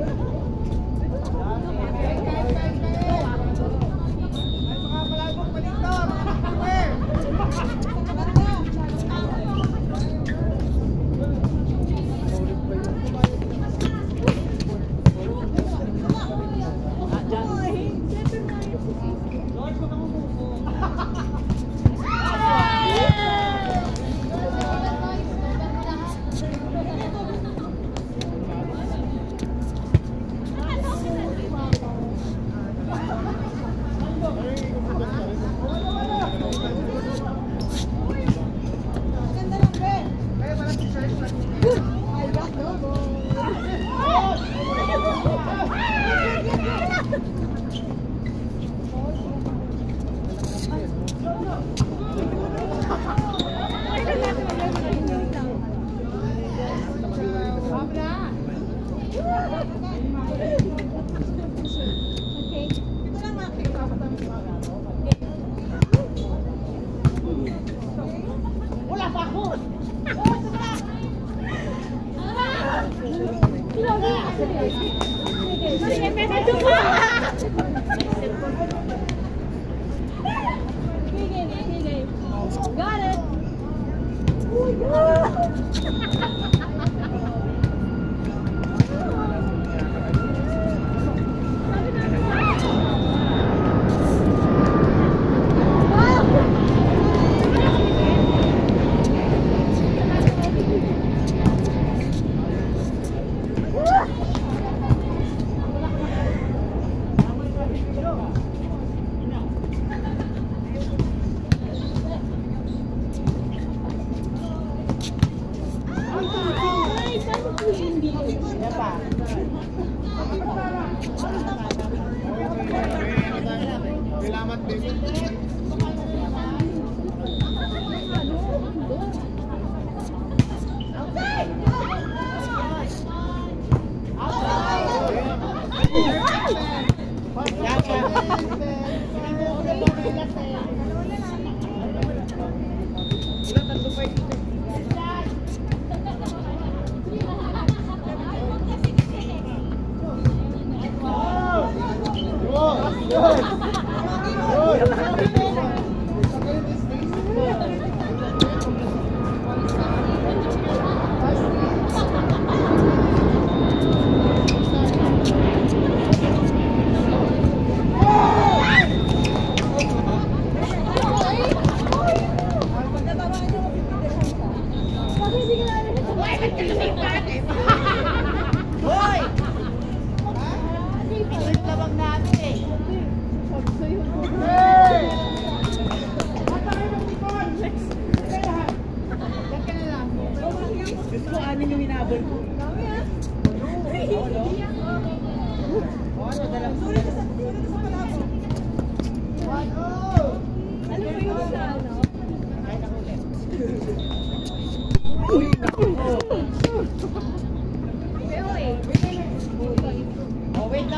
Thank you.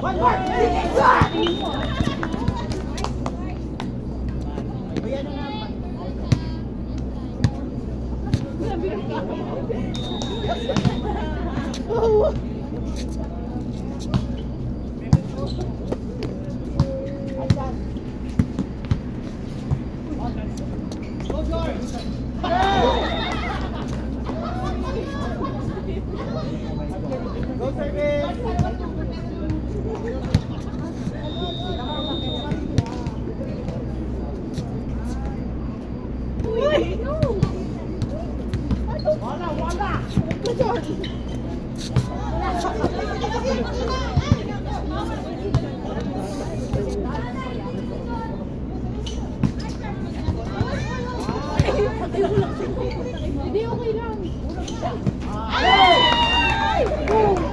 One more. Hindi, okay lang. Ay! Ay!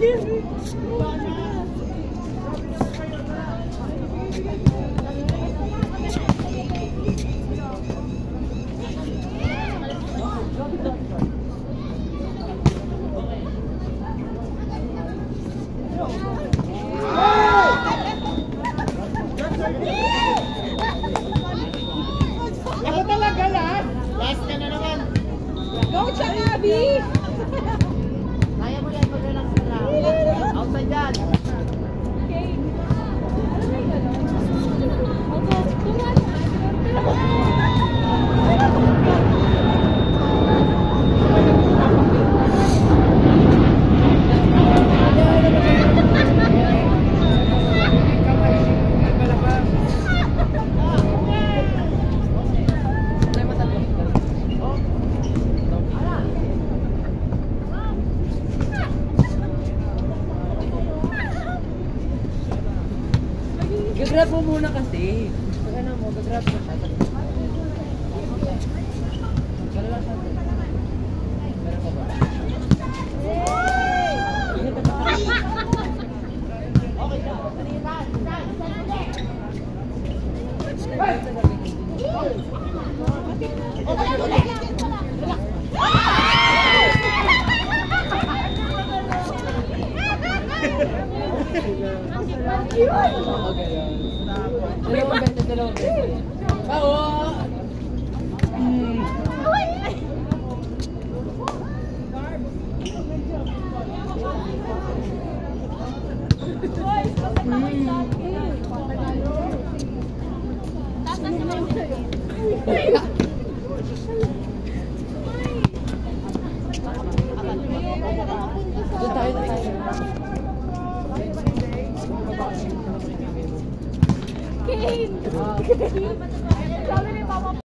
Ako talaga, last. Last ka na naman. Go, Chanabi! Thank you. 嗯。